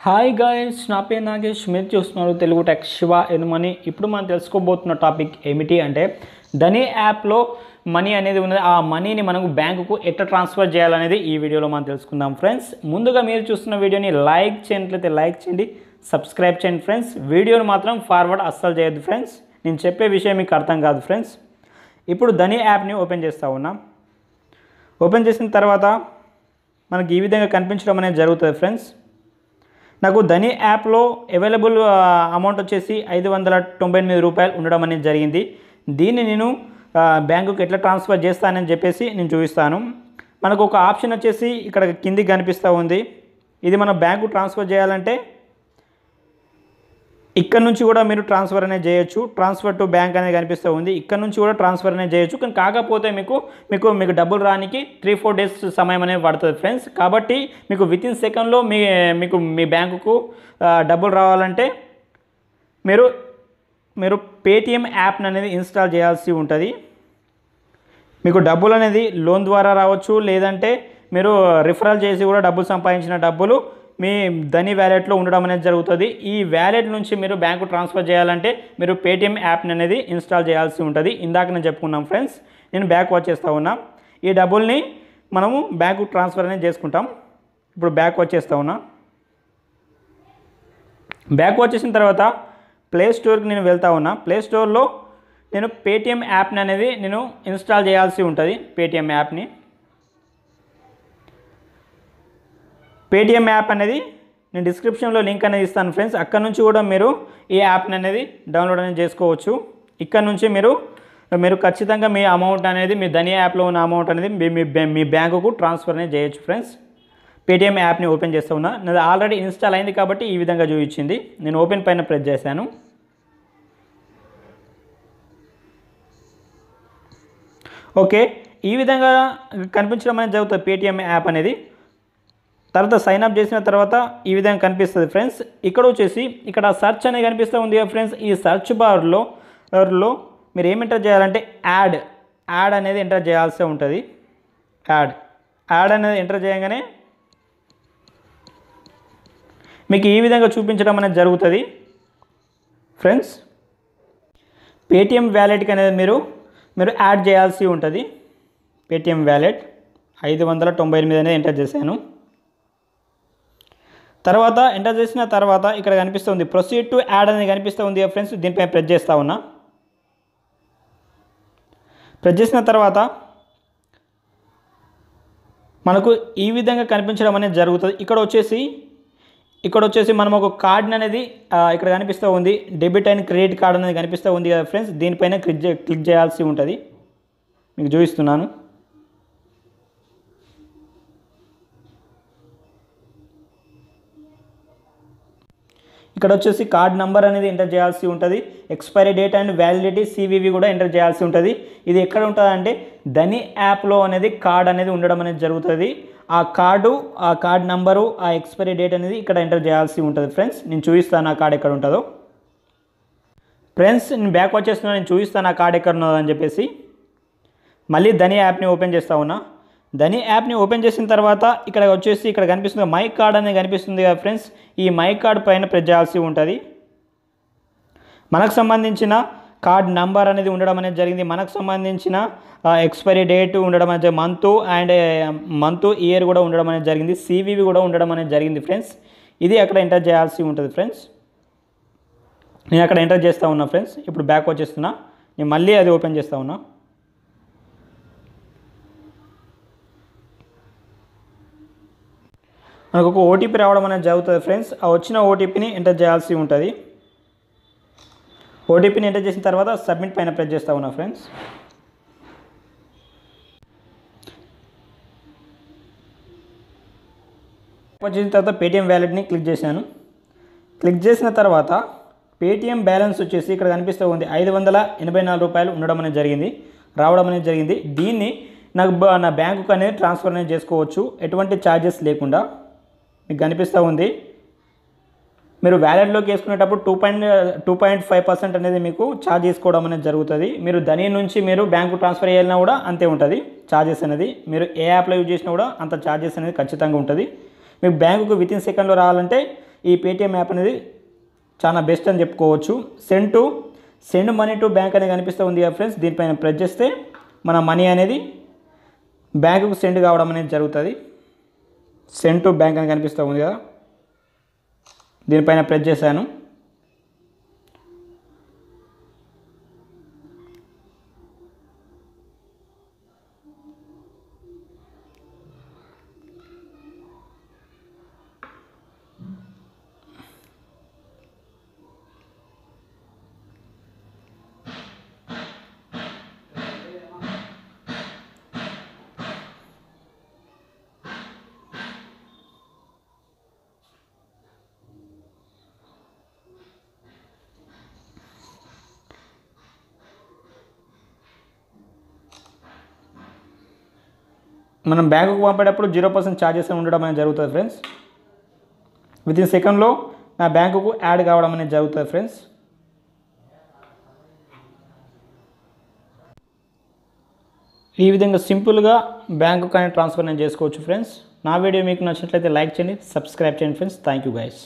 Hi guys నా పేరు నాగేష్ మీరు చూస్తున్నారు తెలుగు టెక్ శివ ఎనుమని. ఇప్పుడు మనం తెలుసుకోబోతున్న టాపిక్ ఏమిటి అంటే ధనీ యాప్లో మనీ అనేది ఉన్నది. ఆ మనీని మనకు బ్యాంకుకు ఎట్లా ట్రాన్స్ఫర్ చేయాలనేది ఈ వీడియోలో మనం తెలుసుకుందాం ఫ్రెండ్స్ ముందుగా మీరు చూస్తున్న వీడియోని లైక్ చేయనట్లయితే లైక్ చేయండి సబ్స్క్రైబ్ చేయండి ఫ్రెండ్స్ వీడియోని మాత్రం ఫార్వర్డ్ అస్సలు చేయొద్దు ఫ్రెండ్స్ నేను చెప్పే విషయం మీకు అర్థం కాదు ఫ్రెండ్స్ ఇప్పుడు ధనీ యాప్ని ఓపెన్ చేస్తూ ఉన్నా. ఓపెన్ చేసిన తర్వాత మనకి ఈ విధంగా కనిపించడం అనేది జరుగుతుంది ఫ్రెండ్స్ నాకు ధని యాప్లో అవైలబుల్ అమౌంట్ వచ్చేసి ఐదు వందల తొంభై ఎనిమిది రూపాయలు ఉండడం అనేది జరిగింది. దీన్ని నేను బ్యాంకుకి ఎట్లా ట్రాన్స్ఫర్ చేస్తానని చెప్పేసి నేను చూపిస్తాను. మనకు ఒక ఆప్షన్ వచ్చేసి ఇక్కడ కిందికి కనిపిస్తూ ఉంది. ఇది మన బ్యాంకు ట్రాన్స్ఫర్ చేయాలంటే ఇక్కడ నుంచి కూడా మీరు ట్రాన్స్ఫర్ అనేది చేయొచ్చు. ట్రాన్స్ఫర్ టు బ్యాంక్ అనేది కనిపిస్తూ ఉంది. ఇక్కడ నుంచి కూడా ట్రాన్స్ఫర్ అనేది చేయొచ్చు. కానీ కాకపోతే మీకు మీకు మీకు డబ్బులు రానికి త్రీ ఫోర్ డేస్ సమయం అనేది పడుతుంది ఫ్రెండ్స్ కాబట్టి మీకు విత్ ఇన్ సెకండ్లో మీ మీకు మీ బ్యాంకుకు డబ్బులు రావాలంటే మీరు మీరు పేటిఎం యాప్ని అనేది ఇన్స్టాల్ చేయాల్సి ఉంటుంది. మీకు డబ్బులు అనేది లోన్ ద్వారా రావచ్చు. లేదంటే మీరు రిఫరల్ చేసి కూడా డబ్బులు సంపాదించిన డబ్బులు మీ ధని వ్యాలెట్లో ఉండడం అనేది జరుగుతుంది. ఈ వ్యాలెట్ నుంచి మీరు బ్యాంకు ట్రాన్స్ఫర్ చేయాలంటే మీరు పేటిఎం యాప్ని అనేది ఇన్స్టాల్ చేయాల్సి ఉంటుంది. ఇందాక నేను చెప్పుకున్నాం ఫ్రెండ్స్ నేను బ్యాక్ వచ్చేస్తా ఉన్నా. ఈ డబ్బుల్ని మనము బ్యాంకు ట్రాన్స్ఫర్ అనేది చేసుకుంటాం. ఇప్పుడు బ్యాక్ వచ్చేస్తా ఉన్నా. బ్యాక్ వచ్చేసిన తర్వాత ప్లే స్టోర్కి నేను వెళ్తా ఉన్నా. ప్లే స్టోర్లో నేను పేటిఎం యాప్ని అనేది నేను ఇన్స్టాల్ చేయాల్సి ఉంటుంది. పేటిఎం యాప్ని. పేటిఎం యాప్ అనేది నేను డిస్క్రిప్షన్లో లింక్ అనేది ఇస్తాను ఫ్రెండ్స్. అక్కడ నుంచి కూడా మీరు ఈ యాప్ని అనేది డౌన్లోడ్ అనేది చేసుకోవచ్చు. ఇక్కడ నుంచి మీరు మీరు ఖచ్చితంగా మీ అమౌంట్ అనేది మీ ధనియా యాప్లో ఉన్న అమౌంట్ అనేది మీ మీ మీ బ్యాంకుకు ట్రాన్స్ఫర్ అనేది చేయొచ్చు ఫ్రెండ్స్. పేటిఎం యాప్ని ఓపెన్ చేస్తూ ఉన్నా. నాది ఆల్రెడీ ఇన్స్టాల్ అయింది కాబట్టి ఈ విధంగా చూపించింది. నేను ఓపెన్ పైన ప్రెస్ చేశాను. ఓకే. ఈ విధంగా కనిపించడం అనేది జరుగుతుంది పేటిఎం యాప్ అనేది. తర్వాత సైన్ అప్ చేసిన తర్వాత ఈ విధంగా కనిపిస్తుంది ఫ్రెండ్స్. ఇక్కడ వచ్చేసి ఇక్కడ సెర్చ్ అనేది కనిపిస్తూ ఉంది కదా ఫ్రెండ్స్. ఈ సర్చ్ బార్లో లో మీరు ఏం ఎంటర్ చేయాలంటే యాడ్ యాడ్ అనేది ఎంటర్ చేయాల్సి ఉంటుంది. యాడ్ యాడ్ అనేది ఎంటర్ చేయగానే మీకు ఈ విధంగా చూపించడం అనేది జరుగుతుంది. ఫ్రెండ్స్ పేటిఎం వ్యాలెట్కి అనేది మీరు మీరు యాడ్ చేయాల్సి ఉంటుంది. పేటిఎం వ్యాలెట్ ఐదు వందల తొంభై ఎనిమిది అనేది ఎంటర్ చేశాను. తర్వాత ఎంటర్ చేసిన తర్వాత ఇక్కడ కనిపిస్తుంది. ప్రొసీడ్ టు యాడ్ అనేది కనిపిస్తూ ఉంది. ఫ్రెండ్స్ దీనిపై ప్రెస్ చేస్తూ ఉన్నా. ప్రెస్ చేసిన తర్వాత మనకు ఈ విధంగా కనిపించడం అనేది జరుగుతుంది. ఇక్కడ వచ్చేసి ఇక్కడ వచ్చేసి మనం ఒక కార్డ్ అనేది ఇక్కడ కనిపిస్తూ ఉంది. డెబిట్ అండ్ క్రెడిట్ కార్డ్ అనేది కనిపిస్తూ ఉంది కదా ఫ్రెండ్స్ దీనిపైన క్లిక్ క్లిక్ చేయాల్సి ఉంటుంది. మీకు చూపిస్తున్నాను. ఇక్కడ వచ్చేసి కార్డ్ నెంబర్ అనేది ఎంటర్ చేయాల్సి ఉంటుంది. Expiry date and validity CVV కూడా ఎంటర్ చేయాల్సి ఉంటుంది. ఇది ఎక్కడ ఉంటుంది అంటే ధని యాప్లో అనేది కార్డ్ అనేది ఉండడం అనేది జరుగుతుంది. ఆ కార్డు ఆ కార్డ్ నెంబరు ఆ ఎక్స్పైరీ డేట్ అనేది ఇక్కడ ఎంటర్ చేయాల్సి ఉంటుంది ఫ్రెండ్స్ నేను చూపిస్తాను ఆ కార్డ్ ఎక్కడ ఉంటుందో. ఫ్రెండ్స్ నేను బ్యాక్ వచ్చేస్తున్నా నేను చూపిస్తాను ఆ కార్డ్ ఎక్కడ ఉన్నదో అని చెప్పేసి. మళ్ళీ ధని యాప్ని ఓపెన్ చేస్తా ఉన్నా. ధని యాప్ని ఓపెన్ చేసిన తర్వాత ఇక్కడ వచ్చేసి ఇక్కడ కనిపిస్తుంది మై కార్డ్ అనేది కనిపిస్తుంది కదా ఫ్రెండ్స్. ఈ మై కార్డ్ పైన ప్రెస్ చేయాల్సి ఉంటుంది. మనకు సంబంధించిన కార్డ్ నంబర్ అనేది ఉండడం అనేది జరిగింది. మనకు సంబంధించిన ఎక్స్పైరీ డేట్ ఉండడం అనేది మంత్ అండ్ మంత్ ఇయర్ కూడా ఉండడం అనేది జరిగింది. సివివి కూడా ఉండడం అనేది జరిగింది ఫ్రెండ్స్. ఇది అక్కడ ఎంటర్ చేయాల్సి ఉంటుంది ఫ్రెండ్స్. నేను అక్కడ ఎంటర్ చేస్తూ ఉన్నా ఫ్రెండ్స్. ఇప్పుడు బ్యాక్ వచ్చేస్తున్నా. నేను మళ్ళీ అది ఓపెన్ చేస్తూ ఉన్నా. మనకు ఒక ఓటీపీ రావడం అనేది జరుగుతుంది ఫ్రెండ్స్. ఆ వచ్చిన ఓటీపీని ఎంటర్ చేయాల్సి ఉంటుంది. ఓటీపీని ఎంటర్ చేసిన తర్వాత సబ్మిట్ పైన ప్రెస్ చేస్తూ ఉన్నా ఫ్రెండ్స్. వచ్చిన తర్వాత పేటిఎం వ్యాలెట్ని క్లిక్ చేశాను. క్లిక్ చేసిన తర్వాత పేటిఎం బ్యాలెన్స్ వచ్చేసి ఇక్కడ కనిపిస్తూ ఉంది. ఐదు వందల ఎనభై నాలుగు రూపాయలు ఉండడం అనేది జరిగింది. రావడం అనేది జరిగింది. దీన్ని నాకు నా బ్యాంకుకు అనేది ట్రాన్స్ఫర్ అనేది చేసుకోవచ్చు. ఎటువంటి ఛార్జెస్ లేకుండా. మీకు కనిపిస్తూ ఉంది. మీరు వ్యాలెట్లోకి వేసుకునేటప్పుడు two point two point five percent అనేది మీకు ఛార్జ్ చేసుకోవడం అనేది జరుగుతుంది. మీరు ధని నుంచి మీరు బ్యాంకు ట్రాన్స్ఫర్ చేయాలన్నా కూడా అంతే ఉంటుంది. ఛార్జెస్ అనేది మీరు ఏ యాప్లో యూజ్ చేసినా కూడా అంత ఛార్జెస్ అనేది ఖచ్చితంగా ఉంటుంది. మీకు బ్యాంకుకు విత్ ఇన్ సెకండ్లో రావాలంటే ఈ పేటిఎం యాప్ అనేది చాలా బెస్ట్ అని చెప్పుకోవచ్చు. Send to send money to bank అనేది కనిపిస్తూ ఉంది కదా ఫ్రెండ్స్ దీనిపైన ప్రెస్ చేస్తే మన మనీ అనేది బ్యాంకుకు సెండ్ కావడం అనేది జరుగుతుంది. సెంటు బ్యాంక్ అని కనిపిస్తూ ఉంది కదా. దీనిపైన ప్రెస్ చేశాను. మనం బ్యాంకుకు పంపేటప్పుడు జీరో పర్సెంట్ ఛార్జెస్ ఉండడం అనేది జరుగుతుంది ఫ్రెండ్స్. విత్ ఇన్ సెకండ్లో నా బ్యాంకుకు యాడ్ కావడం అనేది జరుగుతుంది ఫ్రెండ్స్. ఈ విధంగా సింపుల్గా బ్యాంకు కానీ ట్రాన్స్ఫర్ నేను చేసుకోవచ్చు ఫ్రెండ్స్. నా వీడియో మీకు నచ్చినట్లయితే లైక్ చేయండి సబ్స్క్రైబ్ చేయండి ఫ్రెండ్స్. Thank you guys